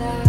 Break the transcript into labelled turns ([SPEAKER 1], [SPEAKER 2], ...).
[SPEAKER 1] last